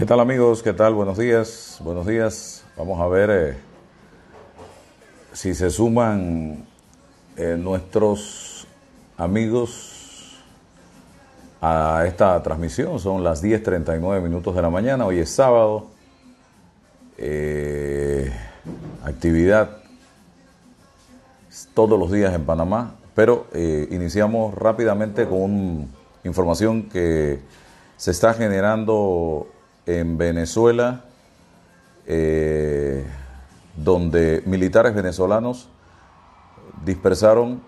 ¿Qué tal amigos? ¿Qué tal? Buenos días. Buenos días. Vamos a ver eh, si se suman eh, nuestros amigos a esta transmisión. Son las 10.39 minutos de la mañana. Hoy es sábado. Eh, actividad todos los días en Panamá. Pero iniciamos rápidamente con información que se está generando en Venezuela, eh, donde militares venezolanos dispersaron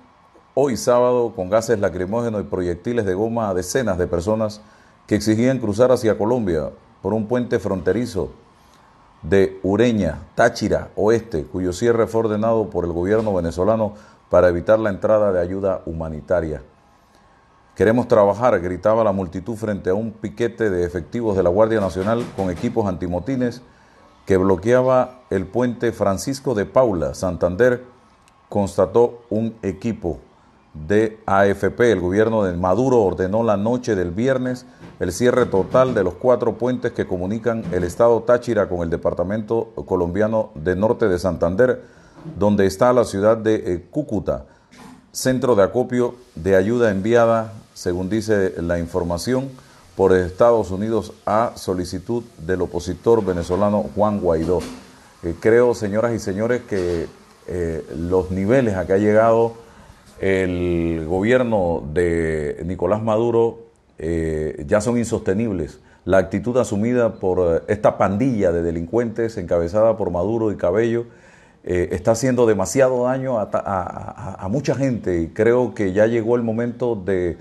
hoy sábado con gases lacrimógenos y proyectiles de goma a decenas de personas que exigían cruzar hacia Colombia por un puente fronterizo de Ureña, Táchira, Oeste, cuyo cierre fue ordenado por el gobierno venezolano para evitar la entrada de ayuda humanitaria. Queremos trabajar, gritaba la multitud frente a un piquete de efectivos de la Guardia Nacional con equipos antimotines que bloqueaba el puente Francisco de Paula, Santander, constató un equipo de AFP. El gobierno de Maduro ordenó la noche del viernes el cierre total de los cuatro puentes que comunican el estado Táchira con el departamento colombiano de norte de Santander, donde está la ciudad de eh, Cúcuta, centro de acopio de ayuda enviada según dice la información, por Estados Unidos a solicitud del opositor venezolano Juan Guaidó. Eh, creo, señoras y señores, que eh, los niveles a que ha llegado el gobierno de Nicolás Maduro eh, ya son insostenibles. La actitud asumida por esta pandilla de delincuentes encabezada por Maduro y Cabello está haciendo demasiado daño a mucha gente y creo que ya llegó el momento de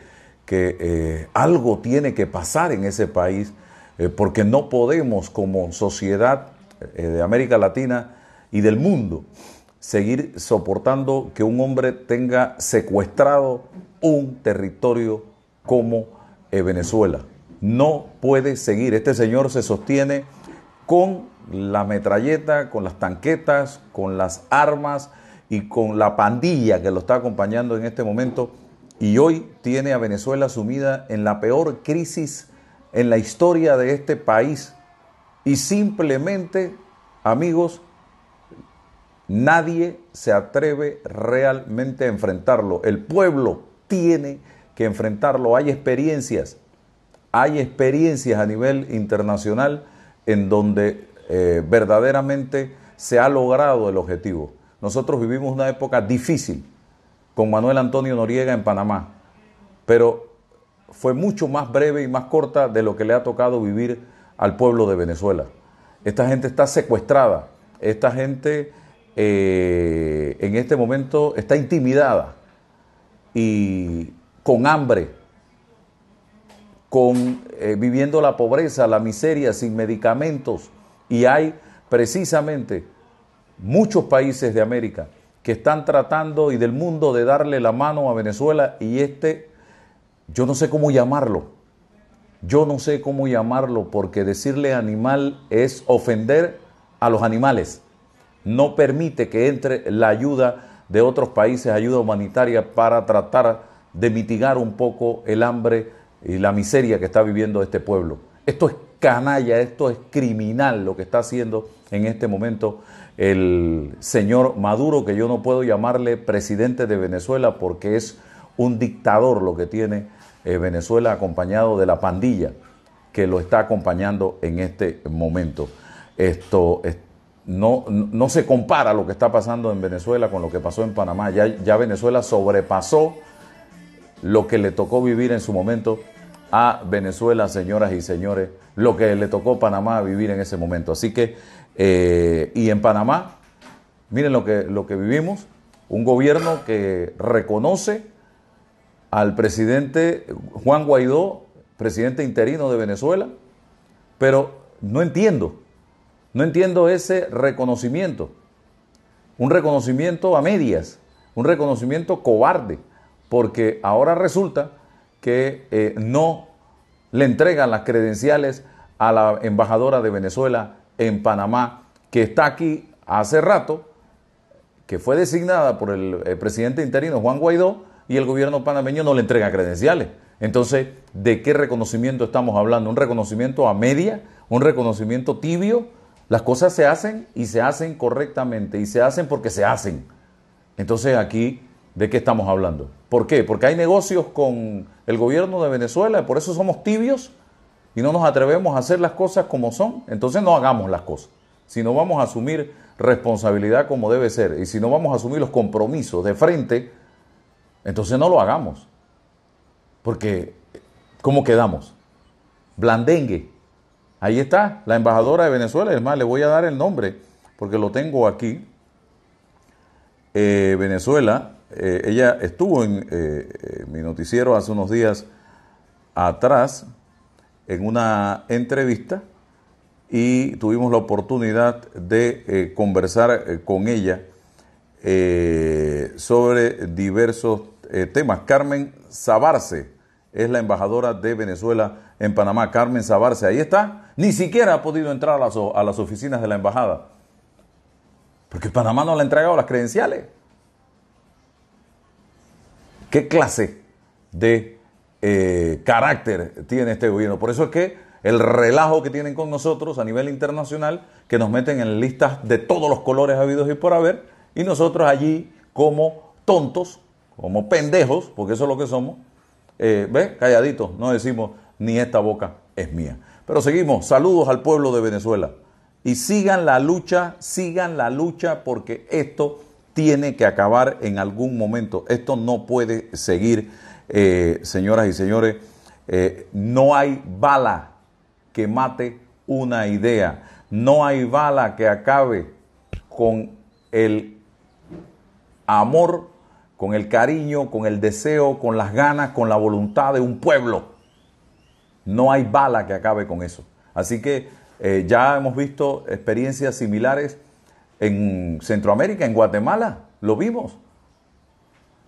que eh, algo tiene que pasar en ese país, eh, porque no podemos como sociedad eh, de América Latina y del mundo seguir soportando que un hombre tenga secuestrado un territorio como Venezuela. No puede seguir. Este señor se sostiene con la metralleta, con las tanquetas, con las armas y con la pandilla que lo está acompañando en este momento y hoy tiene a Venezuela sumida en la peor crisis en la historia de este país. Y simplemente, amigos, nadie se atreve realmente a enfrentarlo. El pueblo tiene que enfrentarlo. Hay experiencias, hay experiencias a nivel internacional en donde eh, verdaderamente se ha logrado el objetivo. Nosotros vivimos una época difícil con Manuel Antonio Noriega en Panamá, pero fue mucho más breve y más corta de lo que le ha tocado vivir al pueblo de Venezuela. Esta gente está secuestrada, esta gente eh, en este momento está intimidada y con hambre, con eh, viviendo la pobreza, la miseria, sin medicamentos. Y hay precisamente muchos países de América que están tratando y del mundo de darle la mano a Venezuela y este, yo no sé cómo llamarlo, yo no sé cómo llamarlo porque decirle animal es ofender a los animales. No permite que entre la ayuda de otros países, ayuda humanitaria para tratar de mitigar un poco el hambre y la miseria que está viviendo este pueblo. Esto es canalla, esto es criminal lo que está haciendo en este momento el señor Maduro, que yo no puedo llamarle presidente de Venezuela porque es un dictador lo que tiene eh, Venezuela acompañado de la pandilla que lo está acompañando en este momento. Esto no, no, se compara lo que está pasando en Venezuela con lo que pasó en Panamá. Ya, ya Venezuela sobrepasó lo que le tocó vivir en su momento a Venezuela, señoras y señores, lo que le tocó Panamá vivir en ese momento. Así que eh, y en Panamá, miren lo que, lo que vivimos, un gobierno que reconoce al presidente Juan Guaidó, presidente interino de Venezuela, pero no entiendo, no entiendo ese reconocimiento, un reconocimiento a medias, un reconocimiento cobarde, porque ahora resulta que eh, no le entregan las credenciales a la embajadora de Venezuela en Panamá, que está aquí hace rato, que fue designada por el, presidente interino Juan Guaidó y el gobierno panameño no le entrega credenciales. Entonces, de qué reconocimiento estamos hablando. Un reconocimiento a media, un reconocimiento tibio. Las cosas se hacen y se hacen correctamente y se hacen porque se hacen. Entonces aquí, ¿de qué estamos hablando? ¿Por qué? Porque hay negocios con el gobierno de Venezuela, por eso somos tibios y no nos atrevemos a hacer las cosas como son. Entonces no hagamos las cosas. Si no vamos a asumir responsabilidad como debe ser y si no vamos a asumir los compromisos de frente, entonces no lo hagamos. Porque, ¿cómo quedamos? Blandengue. Ahí está, la embajadora de Venezuela. Es más, le voy a dar el nombre porque lo tengo aquí. Eh, Venezuela, eh, ella estuvo en eh, mi noticiero hace unos días atrás en una entrevista y tuvimos la oportunidad de conversar con ella sobre diversos temas. Carmen Sabarce es la embajadora de Venezuela en Panamá. Carmen Sabarce, ahí está. Ni siquiera ha podido entrar a las, a las oficinas de la embajada. Porque Panamá no le ha entregado las credenciales. ¿Qué clase de eh, carácter tiene este gobierno? Por eso es que el relajo que tienen con nosotros a nivel internacional, que nos meten en listas de todos los colores habidos y por haber, y nosotros allí como tontos, como pendejos, porque eso es lo que somos, eh, ¿ves? Calladitos, no decimos ni esta boca es mía. Pero seguimos, saludos al pueblo de Venezuela. Y sigan la lucha, sigan la lucha porque esto tiene que acabar en algún momento. Esto no puede seguir, eh, señoras y señores. Eh, no hay bala que mate una idea. No hay bala que acabe con el amor con el cariño, con el deseo, con las ganas, con la voluntad de un pueblo. No hay bala que acabe con eso. Así que eh, ya hemos visto experiencias similares en Centroamérica, en Guatemala, lo vimos.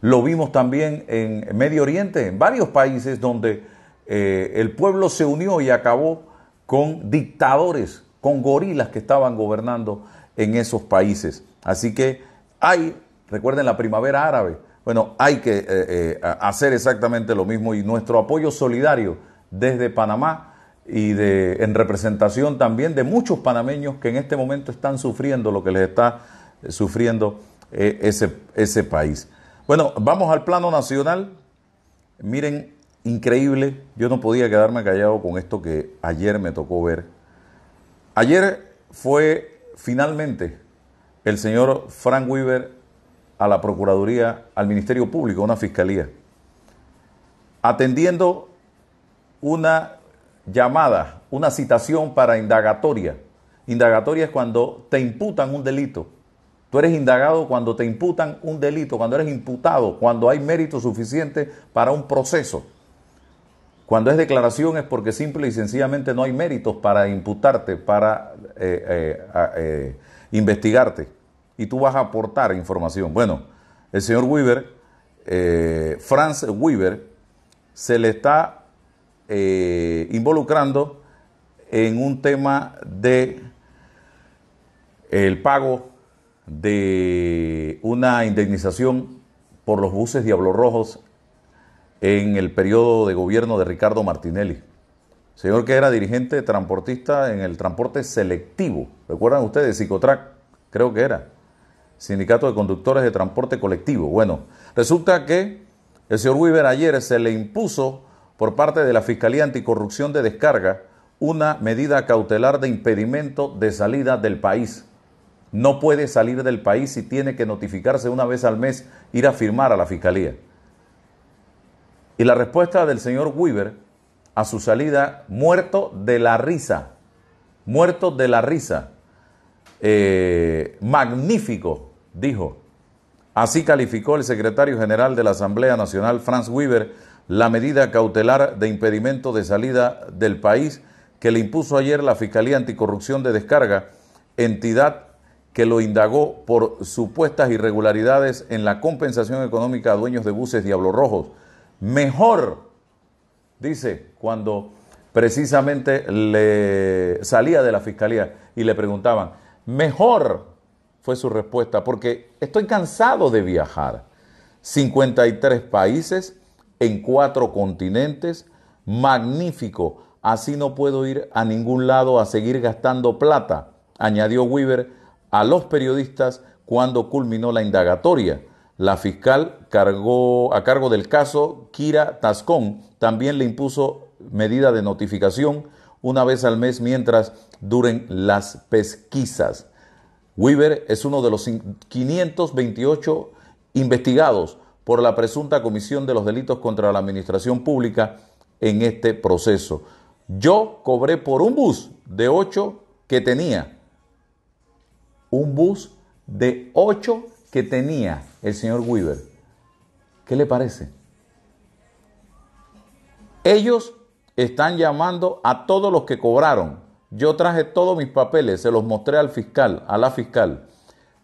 Lo vimos también en Medio Oriente, en varios países donde eh, el pueblo se unió y acabó con dictadores, con gorilas que estaban gobernando en esos países. Así que hay Recuerden la primavera árabe. Bueno, hay que eh, eh, hacer exactamente lo mismo y nuestro apoyo solidario desde Panamá y de, en representación también de muchos panameños que en este momento están sufriendo lo que les está sufriendo ese, ese país. Bueno, vamos al plano nacional. Miren, increíble, yo no podía quedarme callado con esto que ayer me tocó ver. Ayer fue finalmente el señor Frank Weaver a la Procuraduría, al Ministerio Público, una fiscalía, atendiendo una llamada, una citación para indagatoria. Indagatoria es cuando te imputan un delito. Tú eres indagado cuando te imputan un delito, cuando eres imputado, cuando hay mérito suficiente para un proceso. Cuando es declaración es porque simple y sencillamente no hay méritos para imputarte, para eh, eh, eh, investigarte y tú vas a aportar información. Bueno, el señor Weaver, Franz Weaver, se le está involucrando en un tema de el pago de una indemnización por los buses Diablo Rojos en el periodo de gobierno de Ricardo Martinelli. Señor que era dirigente transportista en el transporte selectivo. ¿Recuerdan ustedes? Psicotrac, creo que era. Sindicato de Conductores de Transporte Colectivo. Bueno, resulta que el señor Weaver ayer se le impuso por parte de la Fiscalía Anticorrupción de Descarga una medida cautelar de impedimento de salida del país. No puede salir del país y tiene que notificarse una vez al mes, ir a firmar a la Fiscalía. Y la respuesta del señor Weaver a su salida, muerto de la risa, muerto de la risa, eh, magnífico dijo. Así calificó el secretario general de la Asamblea Nacional, Franz Weber, la medida cautelar de impedimento de salida del país que le impuso ayer la Fiscalía Anticorrupción de Descarga, entidad que lo indagó por supuestas irregularidades en la compensación económica a dueños de buses Diablo Rojos. Mejor, dice, cuando precisamente le salía de la Fiscalía y le preguntaban, mejor fue su respuesta, porque estoy cansado de viajar. 53 países en cuatro continentes, Magnífico. Así no puedo ir a ningún lado a seguir gastando plata, añadió Weaver a los periodistas cuando culminó la indagatoria. La fiscal cargó, a cargo del caso, Kira Tascón, también le impuso medida de notificación una vez al mes mientras duren las pesquisas. Weaver es uno de los 528 investigados por la presunta comisión de los delitos contra la administración pública en este proceso. Yo cobré por un bus de 8 que tenía. Un bus de 8 que tenía el señor Weaver. ¿Qué le parece? Ellos están llamando a todos los que cobraron. Yo traje todos mis papeles, se los mostré al fiscal, a la fiscal.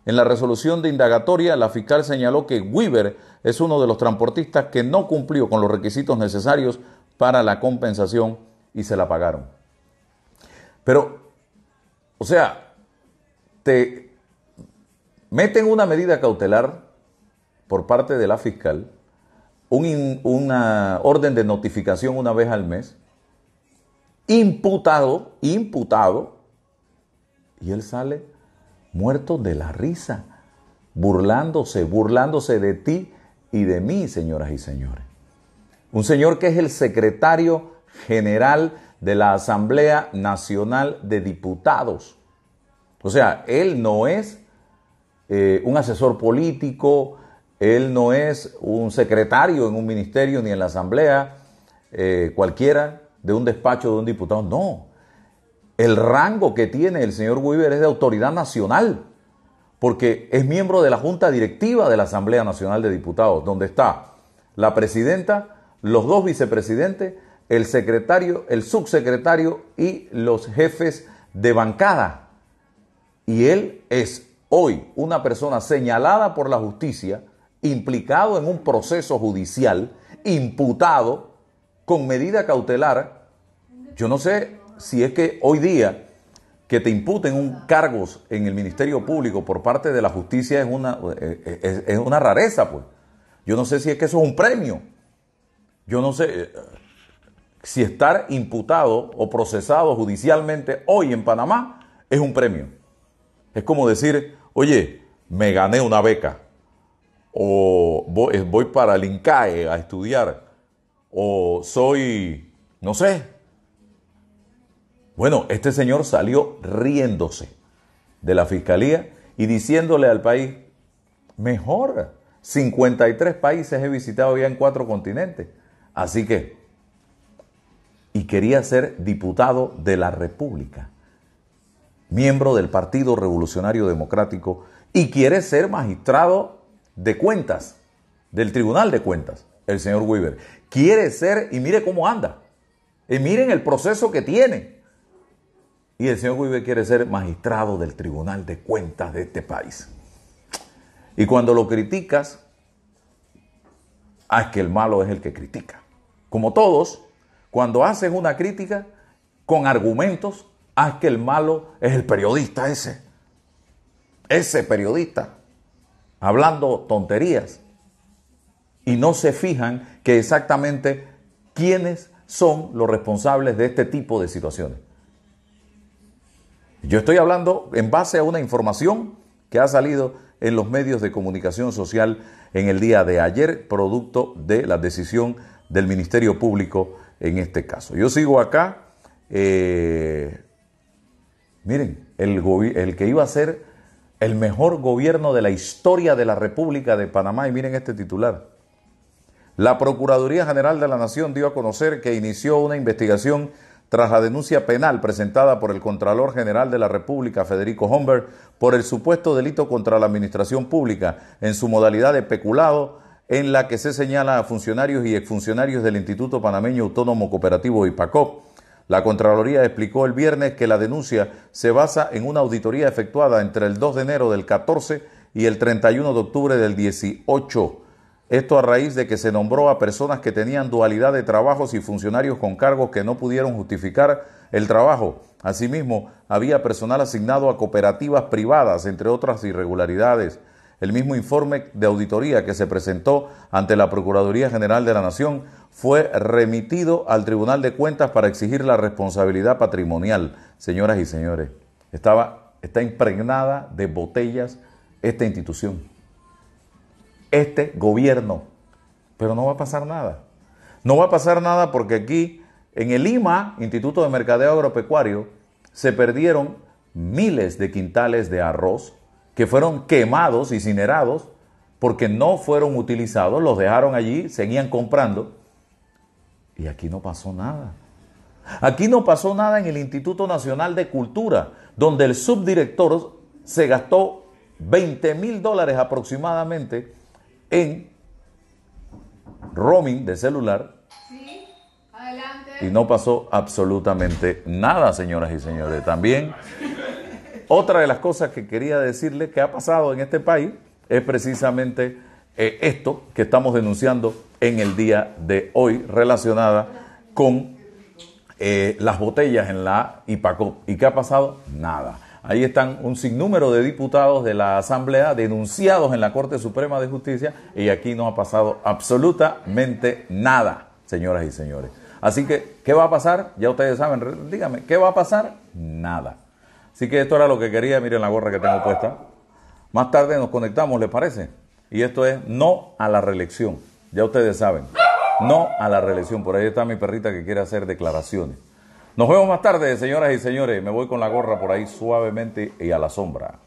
En la resolución de indagatoria, la fiscal señaló que Weaver es uno de los transportistas que no cumplió con los requisitos necesarios para la compensación y se la pagaron. Pero, o sea, te meten una medida cautelar por parte de la fiscal, una orden de notificación una vez al mes, imputado, imputado, y él sale muerto de la risa, burlándose, burlándose de ti y de mí, señoras y señores. Un señor que es el secretario general de la Asamblea Nacional de Diputados. O sea, él no es eh, un asesor político, él no es un secretario en un ministerio ni en la Asamblea, eh, cualquiera de un despacho de un diputado. No, el rango que tiene el señor Weaver es de autoridad nacional, porque es miembro de la Junta Directiva de la Asamblea Nacional de Diputados, donde está la presidenta, los dos vicepresidentes, el secretario, el subsecretario y los jefes de bancada. Y él es hoy una persona señalada por la justicia, implicado en un proceso judicial, imputado con medida cautelar. Yo no sé si es que hoy día que te imputen un cargos en el Ministerio Público por parte de la justicia es una, eh, es, una rareza, pues. Yo no sé si es que eso es un premio. Yo no sé eh, si estar imputado o procesado judicialmente hoy en Panamá es un premio. Es como decir, oye, me gané una beca, o voy, para el INCAE a estudiar, o soy, no sé, bueno, este señor salió riéndose de la fiscalía y diciéndole al país, mejor, 53 países he visitado ya en cuatro continentes. Así que, y quería ser diputado de la República, miembro del Partido Revolucionario Democrático, y quiere ser magistrado de cuentas, del Tribunal de Cuentas, el señor Weaver. Quiere ser, y mire cómo anda, y miren el proceso que tiene y el señor Weaver quiere ser magistrado del Tribunal de Cuentas de este país. Y cuando lo criticas, ah, es que el malo es el que critica. Como todos, cuando haces una crítica con argumentos, ah, es que el malo es el periodista ese. Ese periodista, hablando tonterías. Y no se fijan que exactamente quiénes son los responsables de este tipo de situaciones. Yo estoy hablando en base a una información que ha salido en los medios de comunicación social en el día de ayer, producto de la decisión del Ministerio Público en este caso. Yo sigo acá, eh, miren, el, que iba a ser el mejor gobierno de la historia de la República de Panamá, y miren este titular. La Procuraduría General de la Nación dio a conocer que inició una investigación tras la denuncia penal presentada por el Contralor General de la República, Federico Homberg, por el supuesto delito contra la administración pública en su modalidad de peculado, en la que se señala a funcionarios y exfuncionarios del Instituto Panameño Autónomo Cooperativo IPACOP. La Contraloría explicó el viernes que la denuncia se basa en una auditoría efectuada entre el 2 de enero del 14 y el 31 de octubre del 18 esto a raíz de que se nombró a personas que tenían dualidad de trabajos y funcionarios con cargos que no pudieron justificar el trabajo. Asimismo, había personal asignado a cooperativas privadas, entre otras irregularidades. El mismo informe de auditoría que se presentó ante la Procuraduría General de la Nación fue remitido al Tribunal de Cuentas para exigir la responsabilidad patrimonial. Señoras y señores, estaba, está impregnada de botellas esta institución, este gobierno, pero no va a pasar nada. No va a pasar nada porque aquí, en el IMA, Instituto de Mercadeo Agropecuario, se perdieron miles de quintales de arroz que fueron quemados, incinerados, porque no fueron utilizados, los dejaron allí, seguían comprando. Y aquí no pasó nada. Aquí no pasó nada en el Instituto Nacional de Cultura, donde el subdirector se gastó 20 mil dólares aproximadamente en roaming de celular. Sí, adelante. Y no pasó absolutamente nada, señoras y señores. También, otra de las cosas que quería decirle que ha pasado en este país es precisamente eh, esto que estamos denunciando en el día de hoy relacionada con eh, las botellas en la IPACOP. ¿Y qué ha pasado? Nada. Ahí están un sinnúmero de diputados de la Asamblea denunciados en la Corte Suprema de Justicia y aquí no ha pasado absolutamente nada, señoras y señores. Así que, ¿qué va a pasar? Ya ustedes saben, díganme, ¿qué va a pasar? Nada. Así que esto era lo que quería, miren la gorra que tengo puesta. Más tarde nos conectamos, ¿les parece? Y esto es no a la reelección. Ya ustedes saben, no a la reelección. Por ahí está mi perrita que quiere hacer declaraciones. Nos vemos más tarde, señoras y señores. Me voy con la gorra por ahí suavemente y a la sombra.